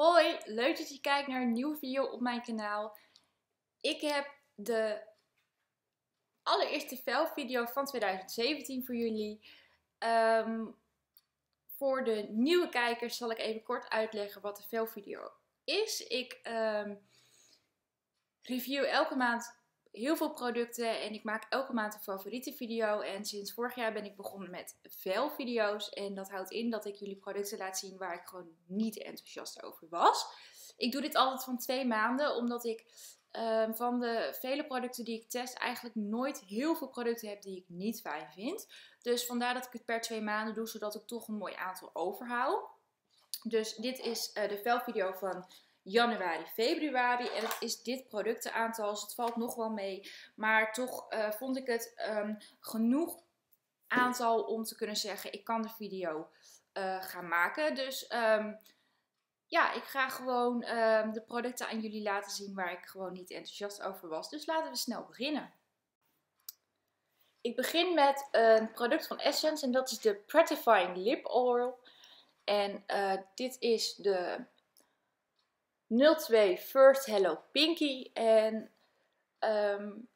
Hoi, leuk dat je kijkt naar een nieuwe video op mijn kanaal. Ik heb de allereerste velvideo van 2017 voor jullie. Ehm, voor de nieuwe kijkers zal ik even kort uitleggen wat de velvideo is. Ik um, review elke maand heel veel producten en ik maak elke maand een favoriete video. En sinds vorig jaar ben ik begonnen met velvideo's. En dat houdt in dat ik jullie producten laat zien waar ik gewoon niet enthousiast over was. Ik doe dit altijd van twee maanden, omdat ik uh, van de vele producten die ik test eigenlijk nooit heel veel producten heb die ik niet fijn vind. Dus vandaar dat ik het per twee maanden doe, zodat ik toch een mooi aantal overhoud. Dus dit is uh, de velvideo van januari, februari. En het is dit productenaantal, dus het valt nog wel mee. Maar toch uh, vond ik het um, genoeg aantal om te kunnen zeggen, ik kan de video uh, gaan maken. Dus um, ja, ik ga gewoon um, de producten aan jullie laten zien waar ik gewoon niet enthousiast over was. Dus laten we snel beginnen. Ik begin met een product van Essence en dat is de Prettifying Lip Oil. En uh, dit is de 02 First Hello Pinky. En um,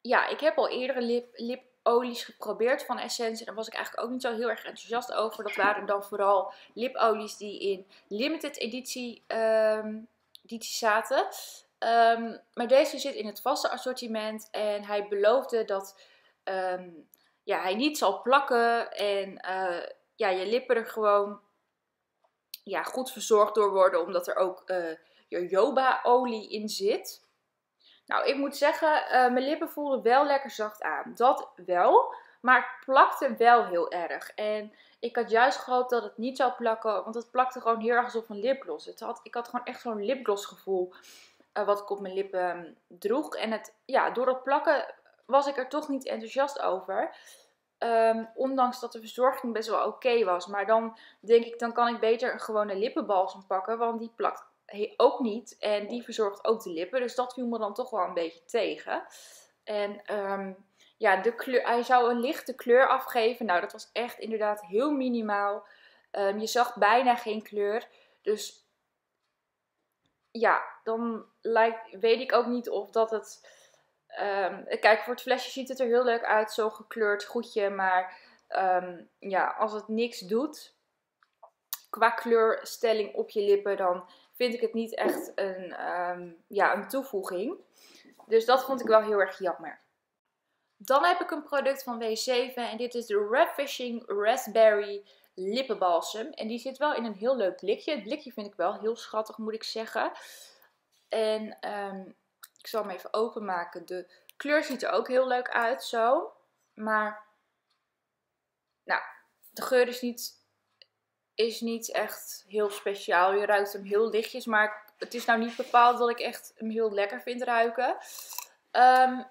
ja, ik heb al eerdere lip, lipolies geprobeerd van Essence. En daar was ik eigenlijk ook niet zo heel erg enthousiast over. Dat waren dan vooral lipolies die in limited editie, um, editie zaten. Um, maar deze zit in het vaste assortiment. En hij beloofde dat ja, hij niet zal plakken. En uh, ja, je lippen er gewoon ja, goed verzorgd door worden, omdat er ook uh, jojoba-olie in zit. Nou, ik moet zeggen, uh, mijn lippen voelden wel lekker zacht aan. Dat wel, maar het plakte wel heel erg. En ik had juist gehoopt dat het niet zou plakken, want het plakte gewoon heel erg alsof een lipgloss. Het had, ik had gewoon echt zo'n lipgloss gevoel uh, wat ik op mijn lippen droeg. En het, ja, door het plakken was ik er toch niet enthousiast over. Um, ondanks dat de verzorging best wel oké was. Maar dan denk ik, dan kan ik beter een gewone lippenbalsem pakken. Want die plakt ook niet. En die verzorgt ook de lippen. Dus dat viel me dan toch wel een beetje tegen. En um, ja, de kleur, hij zou een lichte kleur afgeven. Nou, dat was echt inderdaad heel minimaal. Um, je zag bijna geen kleur. Dus ja, dan lijkt, weet ik ook niet of dat het Um, kijk, voor het flesje ziet het er heel leuk uit, zo gekleurd goedje. Maar um, ja, als het niks doet qua kleurstelling op je lippen, dan vind ik het niet echt een, um, ja, een toevoeging. Dus dat vond ik wel heel erg jammer. Dan heb ik een product van W7 en dit is de Red Raspberry Lippenbalsem. En die zit wel in een heel leuk blikje. Het blikje vind ik wel heel schattig, moet ik zeggen. En ik zal hem even openmaken. De kleur ziet er ook heel leuk uit, zo. Maar, nou, de geur is niet, is niet echt heel speciaal. Je ruikt hem heel lichtjes, maar het is nou niet bepaald dat ik echt hem heel lekker vind ruiken. Um,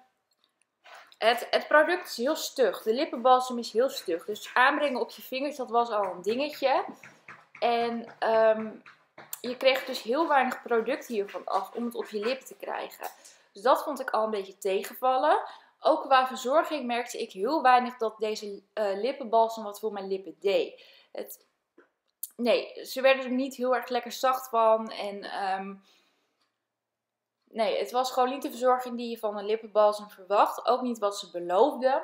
het, het, product is heel stug. De lippenbalsem is heel stug. Dus aanbrengen op je vingers, dat was al een dingetje. En um, je kreeg dus heel weinig product hiervan af om het op je lip te krijgen. Dus dat vond ik al een beetje tegenvallen. Ook qua verzorging merkte ik heel weinig dat deze uh, lippenbalsem wat voor mijn lippen deed. Het, nee, ze werden er niet heel erg lekker zacht van. En um, nee, het was gewoon niet de verzorging die je van een lippenbalsem verwacht. Ook niet wat ze beloofden.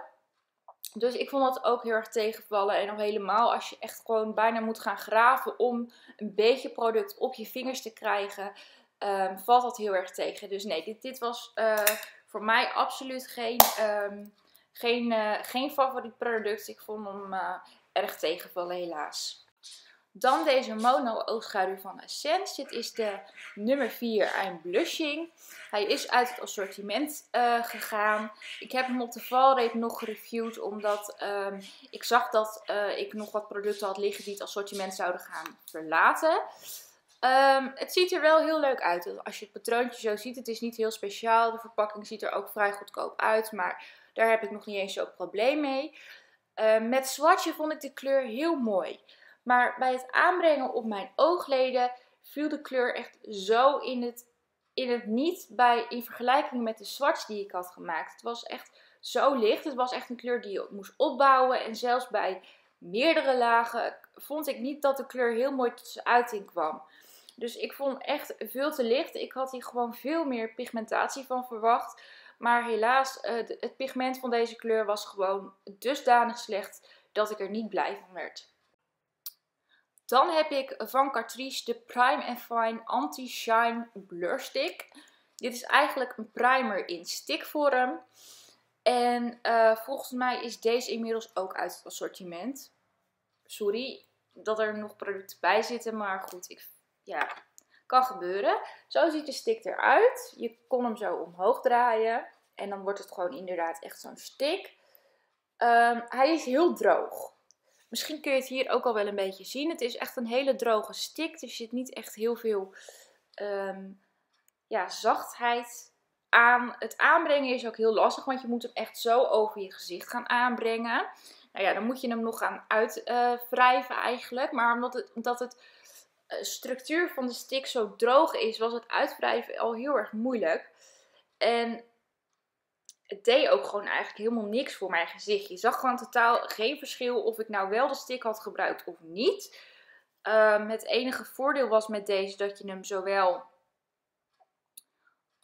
Dus ik vond dat ook heel erg tegenvallen. En nog helemaal als je echt gewoon bijna moet gaan graven om een beetje product op je vingers te krijgen, um, valt dat heel erg tegen. Dus nee, dit, dit was uh, voor mij absoluut geen, um, geen, uh, geen favoriet product. Ik vond hem uh, erg tegenvallen helaas. Dan deze Mono oogschaduw van Essence. Dit is de nummer 4 I'm Blushing. Hij is uit het assortiment uh, gegaan. Ik heb hem op de valreep nog gereviewd. Omdat um, ik zag dat uh, ik nog wat producten had liggen die het assortiment zouden gaan verlaten. Um, het ziet er wel heel leuk uit. Als je het patroontje zo ziet, het is niet heel speciaal. De verpakking ziet er ook vrij goedkoop uit. Maar daar heb ik nog niet eens zo'n probleem mee. Uh, met swatchen vond ik de kleur heel mooi. Maar bij het aanbrengen op mijn oogleden viel de kleur echt zo in het, in het niet bij, in vergelijking met de swatch die ik had gemaakt. Het was echt zo licht. Het was echt een kleur die je moest opbouwen. En zelfs bij meerdere lagen vond ik niet dat de kleur heel mooi tot zijn uiting kwam. Dus ik vond echt veel te licht. Ik had hier gewoon veel meer pigmentatie van verwacht. Maar helaas, uh, het pigment van deze kleur was gewoon dusdanig slecht dat ik er niet blij van werd. Dan heb ik van Catrice de Prime and Fine Anti-Shine Blur Stick. Dit is eigenlijk een primer in stickvorm. En uh, volgens mij is deze inmiddels ook uit het assortiment. Sorry dat er nog producten bij zitten, maar goed, ik, ja, kan gebeuren. Zo ziet de stick eruit. Je kon hem zo omhoog draaien en dan wordt het gewoon inderdaad echt zo'n stick. Um, hij is heel droog. Misschien kun je het hier ook al wel een beetje zien. Het is echt een hele droge stick. Er zit niet echt heel veel um, ja, zachtheid aan. Het aanbrengen is ook heel lastig, want je moet hem echt zo over je gezicht gaan aanbrengen. Nou ja, dan moet je hem nog gaan uitwrijven eigenlijk. Maar omdat het, omdat het uh, structuur van de stick zo droog is, was het uitwrijven al heel erg moeilijk. En het deed ook gewoon eigenlijk helemaal niks voor mijn gezicht. Je zag gewoon totaal geen verschil of ik nou wel de stick had gebruikt of niet. Um, het enige voordeel was met deze dat je hem zowel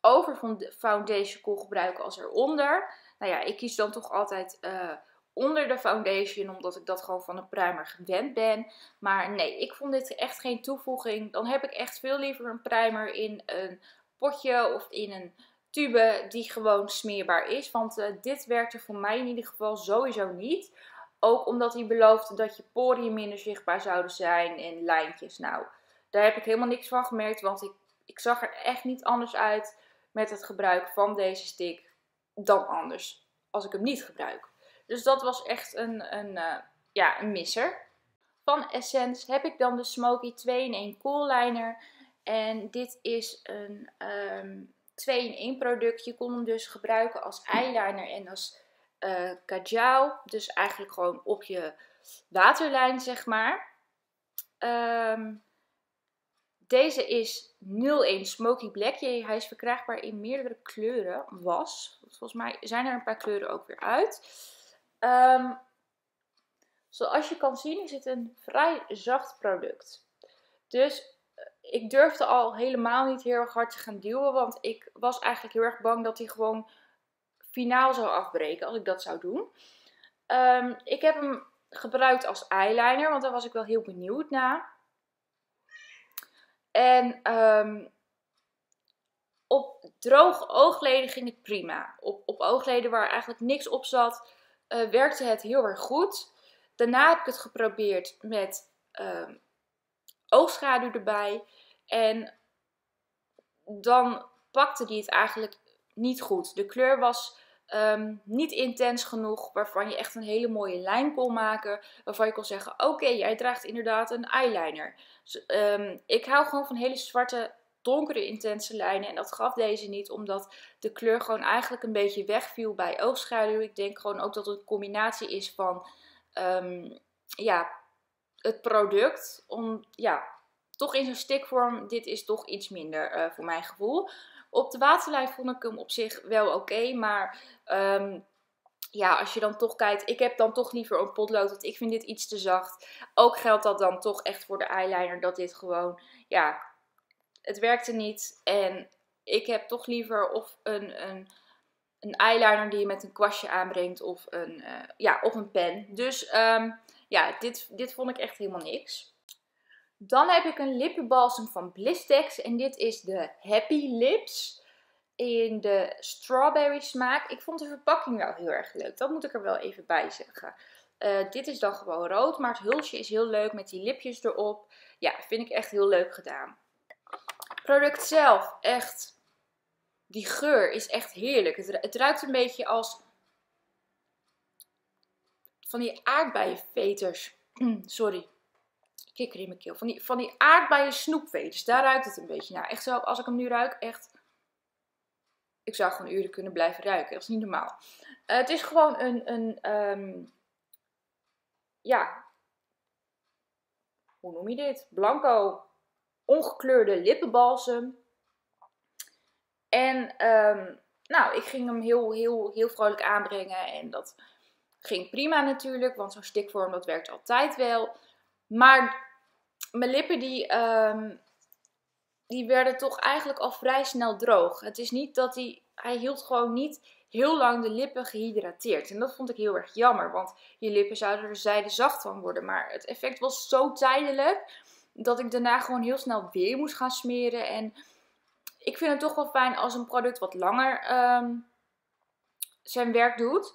over foundation kon gebruiken als eronder. Nou ja, ik kies dan toch altijd uh, onder de foundation, omdat ik dat gewoon van een primer gewend ben. Maar nee, ik vond dit echt geen toevoeging. Dan heb ik echt veel liever een primer in een potje of in een tube die gewoon smeerbaar is. Want uh, dit werkte voor mij in ieder geval sowieso niet. Ook omdat hij beloofde dat je poriën minder zichtbaar zouden zijn en lijntjes. Nou, daar heb ik helemaal niks van gemerkt, want ik, ik zag er echt niet anders uit met het gebruik van deze stick dan anders als ik hem niet gebruik. Dus dat was echt een, een, uh, ja, een misser. Van Essence heb ik dan de Smoky 2-in-1 Cool Liner. En dit is een um, 2-in-1 product. Je kon hem dus gebruiken als eyeliner en als uh, kajal. Dus eigenlijk gewoon op je waterlijn, zeg maar. Um, deze is 01 Smoky Black. Hij is verkrijgbaar in meerdere kleuren. Was. Volgens mij zijn er een paar kleuren ook weer uit. Um, zoals je kan zien is het een vrij zacht product. Dus eh, ik durfde al helemaal niet heel erg hard te gaan duwen. Want ik was eigenlijk heel erg bang dat hij gewoon finaal zou afbreken als ik dat zou doen. Um, ik heb hem gebruikt als eyeliner, want daar was ik wel heel benieuwd naar. En um, op droge oogleden ging het prima. Op, op oogleden waar eigenlijk niks op zat, uh, werkte het heel erg goed. Daarna heb ik het geprobeerd met um, oogschaduw erbij. En dan pakte die het eigenlijk niet goed. De kleur was um, niet intens genoeg, waarvan je echt een hele mooie lijn kon maken. Waarvan je kon zeggen, oké, jij draagt inderdaad een eyeliner. Um, ik hou gewoon van hele zwarte, donkere, intense lijnen. En dat gaf deze niet, omdat de kleur gewoon eigenlijk een beetje wegviel bij oogschaduw. Ik denk gewoon ook dat het een combinatie is van um, ja, het product. Om, ja, toch in zo'n stickvorm, dit is toch iets minder uh, voor mijn gevoel. Op de waterlijn vond ik hem op zich wel oké, maar um, ja, als je dan toch kijkt, ik heb dan toch liever een potlood, want ik vind dit iets te zacht. Ook geldt dat dan toch echt voor de eyeliner, dat dit gewoon, ja, het werkte niet. En ik heb toch liever of een, een, een eyeliner die je met een kwastje aanbrengt of een, uh, ja, of een pen. Dus um, ja, dit, dit vond ik echt helemaal niks. Dan heb ik een lippenbalsem van Blistex en dit is de Happy Lips in de strawberry smaak. Ik vond de verpakking wel heel erg leuk. Dat moet ik er wel even bij zeggen. Uh, dit is dan gewoon rood, maar het hulsje is heel leuk met die lipjes erop. Ja, vind ik echt heel leuk gedaan. Product zelf, echt. Die geur is echt heerlijk. Het, het ruikt een beetje als van die aardbeienveters. Sorry kikker in mijn keel. Van die, van die aardbeien snoepveters. Daar ruikt het een beetje naar. Echt zo, als ik hem nu ruik, echt ik zou gewoon uren kunnen blijven ruiken. Dat is niet normaal. Uh, het is gewoon een, een um, ja, hoe noem je dit? Blanco, ongekleurde lippenbalsem. En um, nou, ik ging hem heel, heel, heel vrolijk aanbrengen. En dat ging prima natuurlijk, want zo'n stikvorm dat werkt altijd wel. Maar mijn lippen die, ehm, die werden toch eigenlijk al vrij snel droog. Het is niet dat hij, hij hield gewoon niet heel lang de lippen gehydrateerd. En dat vond ik heel erg jammer, want je lippen zouden er zijde zacht van worden. Maar het effect was zo tijdelijk dat ik daarna gewoon heel snel weer moest gaan smeren. En ik vind het toch wel fijn als een product wat langer ehm, zijn werk doet.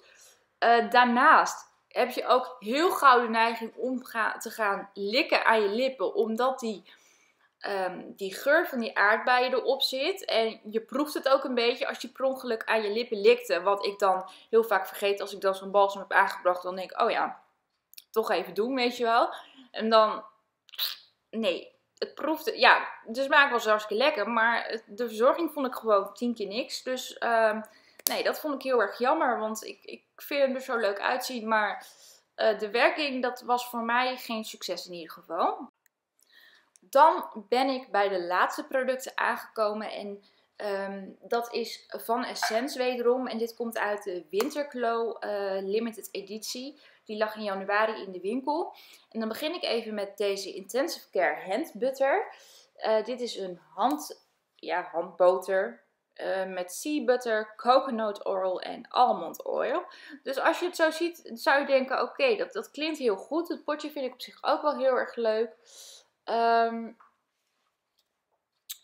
Uh, daarnaast heb je ook heel gauw de neiging om te gaan likken aan je lippen, omdat die, um, die geur van die aardbeien erop zit. En je proeft het ook een beetje als je per ongeluk aan je lippen likte. Wat ik dan heel vaak vergeet als ik dan zo'n balsem heb aangebracht. Dan denk ik, oh ja, toch even doen, weet je wel. En dan, nee, het proefde, ja, de smaak was hartstikke lekker. Maar de verzorging vond ik gewoon tien keer niks. Dus... Um, nee, dat vond ik heel erg jammer, want ik, ik vind hem er zo leuk uitzien. Maar uh, de werking, dat was voor mij geen succes in ieder geval. Dan ben ik bij de laatste producten aangekomen en um, dat is van Essence wederom. En dit komt uit de Winterglow uh, Limited Editie. Die lag in januari in de winkel. En dan begin ik even met deze Intensive Care Hand Butter. Uh, dit is een hand, ja, handboter. Uh, met sea butter, coconut oil en almond oil. Dus als je het zo ziet, zou je denken: oké, dat, dat klinkt heel goed. Het potje vind ik op zich ook wel heel erg leuk. Um,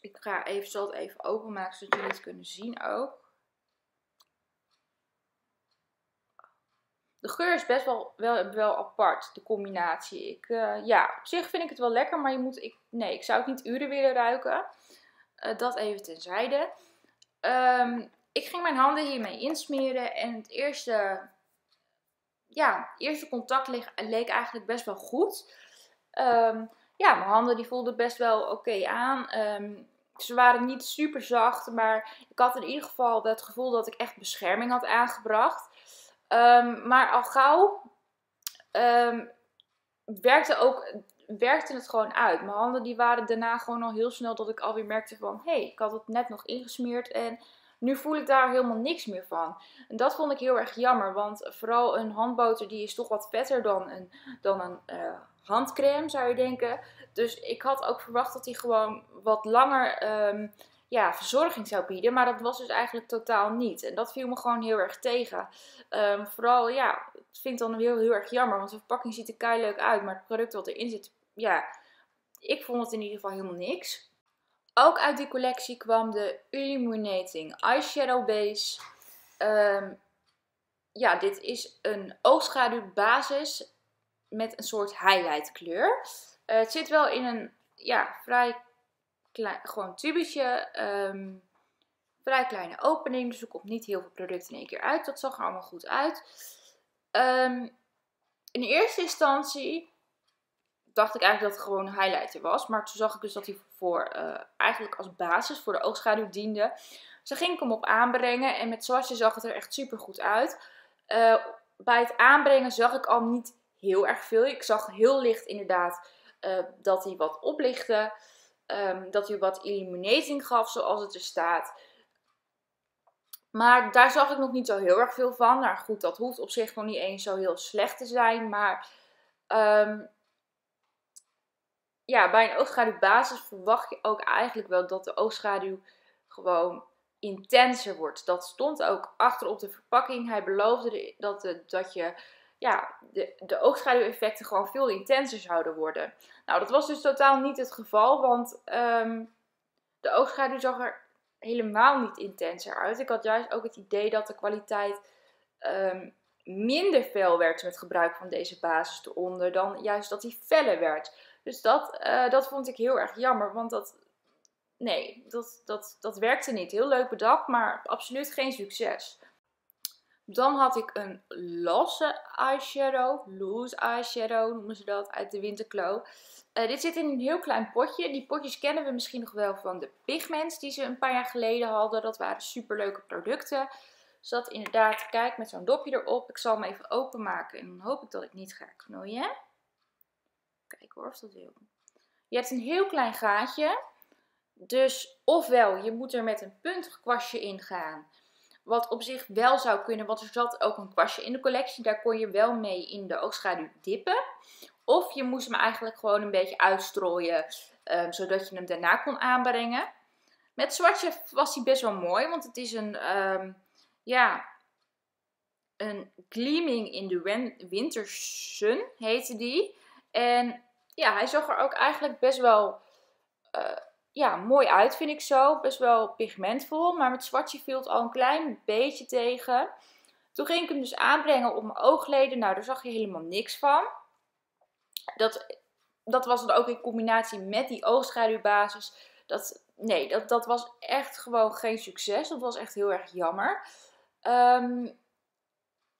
ik ga even, zal het even openmaken zodat jullie het kunnen zien ook. De geur is best wel, wel, wel apart, de combinatie. Ik, uh, ja, op zich vind ik het wel lekker, maar je moet, ik, nee, ik zou het niet uren willen ruiken. Uh, dat even tenzijde. Um, ik ging mijn handen hiermee insmeren en het eerste, ja, eerste contact leek, eigenlijk best wel goed. Um, ja, mijn handen die voelden best wel oké aan. Um, ze waren niet super zacht, maar ik had in ieder geval het gevoel dat ik echt bescherming had aangebracht. maar al gauw werkte, ook, werkte het gewoon uit. Mijn handen die waren daarna gewoon al heel snel dat ik alweer merkte van... Hé, hey, ik had het net nog ingesmeerd en nu voel ik daar helemaal niks meer van. En dat vond ik heel erg jammer, want vooral een handboter die is toch wat vetter dan een, dan een uh, handcrème zou je denken. Dus ik had ook verwacht dat hij gewoon wat langer um, ja, verzorging zou bieden. Maar dat was dus eigenlijk totaal niet. En dat viel me gewoon heel erg tegen. Um, vooral, ja, vind dan heel, heel erg jammer. Want de verpakking ziet er kei leuk uit. Maar het product wat erin zit, ja, ik vond het in ieder geval helemaal niks. Ook uit die collectie kwam de Illuminating Eyeshadow Base. Um, ja, dit is een oogschaduwbasis met een soort highlight kleur. Uh, het zit wel in een ja, vrij klein, gewoon tubetje. Um, vrij kleine opening, dus er komt niet heel veel producten in één keer uit. Dat zag er allemaal goed uit. Um, in eerste instantie dacht ik eigenlijk dat het gewoon een highlighter was. Maar toen zag ik dus dat hij voor, uh, eigenlijk als basis voor de oogschaduw diende. Dus ging ik hem op aanbrengen en met zwasje zag het er echt super goed uit. Uh, bij het aanbrengen zag ik al niet heel erg veel. Ik zag heel licht inderdaad uh, dat hij wat oplichtte. Um, dat hij wat illuminating gaf zoals het er staat. Maar daar zag ik nog niet zo heel erg veel van. Nou goed, dat hoeft op zich nog niet eens zo heel slecht te zijn. Maar um, ja, bij een oogschaduwbasis verwacht je ook eigenlijk wel dat de oogschaduw gewoon intenser wordt. Dat stond ook achter op de verpakking. Hij beloofde dat, de, dat je ja, de, de oogschaduweffecten gewoon veel intenser zouden worden. Nou, dat was dus totaal niet het geval, want um, de oogschaduw zag er helemaal niet intenser uit. Ik had juist ook het idee dat de kwaliteit um, minder fel werd met gebruik van deze basis eronder, dan juist dat die feller werd. Dus dat, uh, dat vond ik heel erg jammer, want dat, nee, dat, dat, dat werkte niet. Heel leuk bedacht, maar absoluut geen succes. Dan had ik een losse eyeshadow, loose eyeshadow noemen ze dat, uit de Winterklo. Uh, dit zit in een heel klein potje. Die potjes kennen we misschien nog wel van de Pigments die ze een paar jaar geleden hadden. Dat waren super leuke producten. Dat inderdaad, kijk met zo'n dopje erop. Ik zal hem even openmaken en dan hoop ik dat ik niet ga knoeien. Kijk hoor of dat wil. Je hebt een heel klein gaatje. Dus ofwel je moet er met een puntig kwastje in gaan. wat op zich wel zou kunnen, want er zat ook een kwastje in de collectie. Daar kon je wel mee in de oogschaduw dippen. Of je moest hem eigenlijk gewoon een beetje uitstrooien, um, zodat je hem daarna kon aanbrengen. Met zwartje was hij best wel mooi, want het is een, um, ja, een Gleaming in the Winter Sun heette die. En ja, hij zag er ook eigenlijk best wel uh, ja, mooi uit, vind ik zo. Best wel pigmentvol, maar met zwartje viel het al een klein beetje tegen. Toen ging ik hem dus aanbrengen op mijn oogleden. Nou, daar zag je helemaal niks van. Dat, dat was dan ook in combinatie met die oogschaduwbasis. Dat, nee, dat, dat was echt gewoon geen succes. Dat was echt heel erg jammer. Um,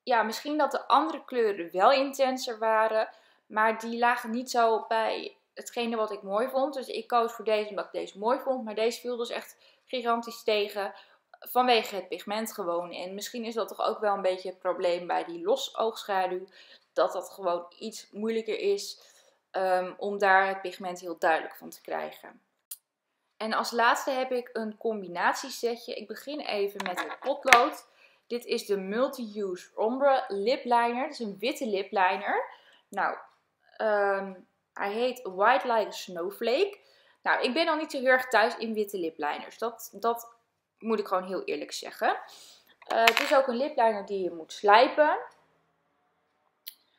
ja, misschien dat de andere kleuren wel intenser waren. Maar die lagen niet zo bij hetgene wat ik mooi vond. Dus ik koos voor deze omdat ik deze mooi vond. Maar deze viel dus echt gigantisch tegen. Vanwege het pigment gewoon. En misschien is dat toch ook wel een beetje het probleem bij die los oogschaduw. Dat dat gewoon iets moeilijker is um, om daar het pigment heel duidelijk van te krijgen. En als laatste heb ik een combinatiesetje. Ik begin even met het potlood. Dit is de Multi-Use Ombre Lip Liner. Het is een witte lip liner. Nou, um, hij heet White Like Snowflake. Nou, ik ben al niet zo heel erg thuis in witte lipliners. Dat, dat moet ik gewoon heel eerlijk zeggen. Uh, het is ook een lipliner die je moet slijpen.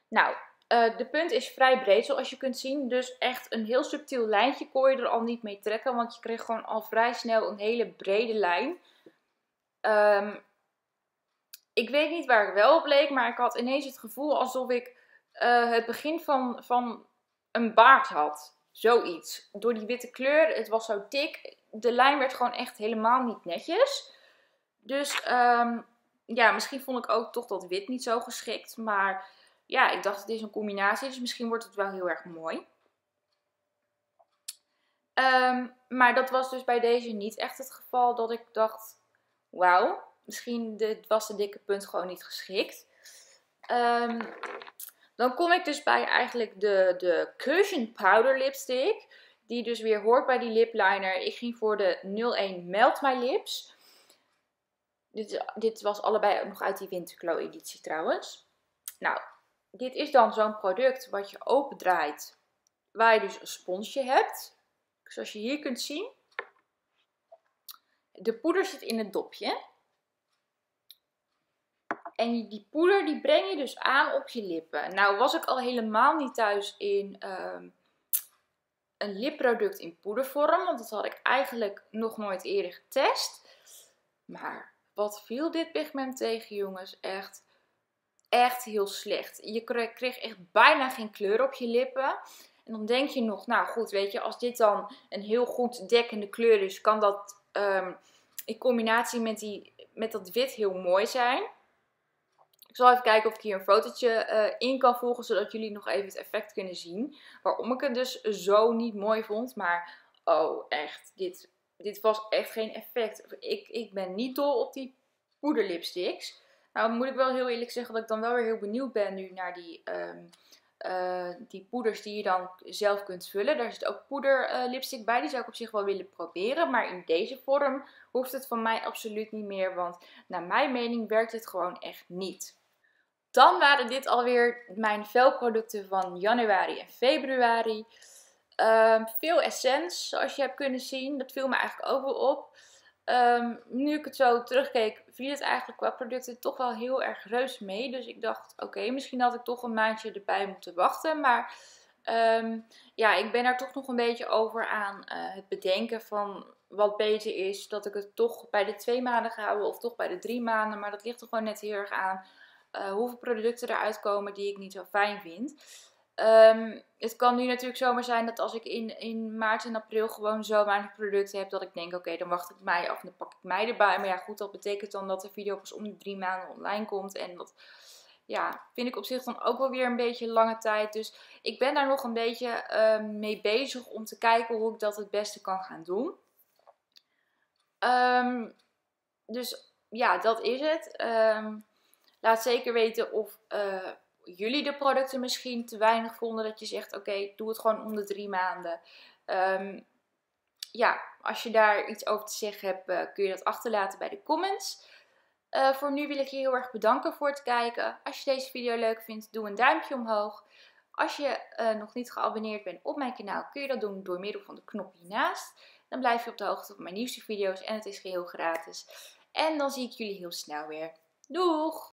Nou, uh, de punt is vrij breed zoals je kunt zien. Dus echt een heel subtiel lijntje kon je er al niet mee trekken. Want je kreeg gewoon al vrij snel een hele brede lijn. Um, ik weet niet waar ik wel op leek. Maar ik had ineens het gevoel alsof ik uh, het begin van, van een baard had. Zoiets. Door die witte kleur, het was zo dik. De lijn werd gewoon echt helemaal niet netjes. Dus um, ja, misschien vond ik ook toch dat wit niet zo geschikt. Maar ja, ik dacht het is een combinatie. Dus misschien wordt het wel heel erg mooi. Um, maar dat was dus bij deze niet echt het geval dat ik dacht, wauw, misschien was de dikke punt gewoon niet geschikt. Um, dan kom ik dus bij eigenlijk de, de Cushion Powder Lipstick. Die dus weer hoort bij die lip liner. Ik ging voor de 01 Melt My Lips. Dit, dit was allebei ook nog uit die Winterglow editie trouwens. Nou, dit is dan zo'n product wat je opendraait. Waar je dus een sponsje hebt. Zoals je hier kunt zien. De poeder zit in het dopje. En die poeder die breng je dus aan op je lippen. Nou was ik al helemaal niet thuis in uh, een lipproduct in poedervorm. Want dat had ik eigenlijk nog nooit eerder getest. Maar wat viel dit pigment tegen jongens. Echt, echt heel slecht. Je kreeg echt bijna geen kleur op je lippen. En dan denk je nog, nou goed, weet je, als dit dan een heel goed dekkende kleur is, kan dat um, in combinatie met, die, met dat wit heel mooi zijn. Zal even kijken of ik hier een fotootje uh, in kan voegen, zodat jullie nog even het effect kunnen zien. Waarom ik het dus zo niet mooi vond. Maar, oh echt, dit, dit was echt geen effect. Ik, ik ben niet dol op die poederlipsticks. Nou moet ik wel heel eerlijk zeggen dat ik dan wel weer heel benieuwd ben nu naar die, um, uh, die poeders die je dan zelf kunt vullen. Daar zit ook poederlipstick bij, die zou ik op zich wel willen proberen. Maar in deze vorm hoeft het van mij absoluut niet meer, want naar mijn mening werkt het gewoon echt niet. Dan waren dit alweer mijn velproducten van januari en februari. Um, veel essence, zoals je hebt kunnen zien. Dat viel me eigenlijk ook wel op. Um, nu ik het zo terugkeek, viel het eigenlijk qua producten toch wel heel erg reus mee. Dus ik dacht, oké, misschien had ik toch een maandje erbij moeten wachten. Maar um, ja, ik ben er toch nog een beetje over aan uh, het bedenken van wat beter is. Dat ik het toch bij de twee maanden ga houden of toch bij de drie maanden. Maar dat ligt er gewoon net heel erg aan uh, hoeveel producten eruit komen die ik niet zo fijn vind. Um, het kan nu natuurlijk zomaar zijn dat als ik in, in maart en april gewoon zo weinig producten heb, dat ik denk, oké, dan wacht ik mei af en dan pak ik mei erbij. Maar ja, goed, dat betekent dan dat de video pas om de drie maanden online komt. En dat, ja, vind ik op zich dan ook wel weer een beetje lange tijd. Dus ik ben daar nog een beetje uh, mee bezig om te kijken hoe ik dat het beste kan gaan doen. Um, dus ja, dat is het. Um, Laat zeker weten of uh, jullie de producten misschien te weinig vonden. Dat je zegt, oké, doe het gewoon om de drie maanden. Um, ja, als je daar iets over te zeggen hebt, uh, kun je dat achterlaten bij de comments. Eh, voor nu wil ik je heel erg bedanken voor het kijken. Als je deze video leuk vindt, doe een duimpje omhoog. Als je eh, nog niet geabonneerd bent op mijn kanaal, kun je dat doen door middel van de knop hiernaast. Dan blijf je op de hoogte van mijn nieuwste video's en het is geheel gratis. En dan zie ik jullie heel snel weer. Doeg!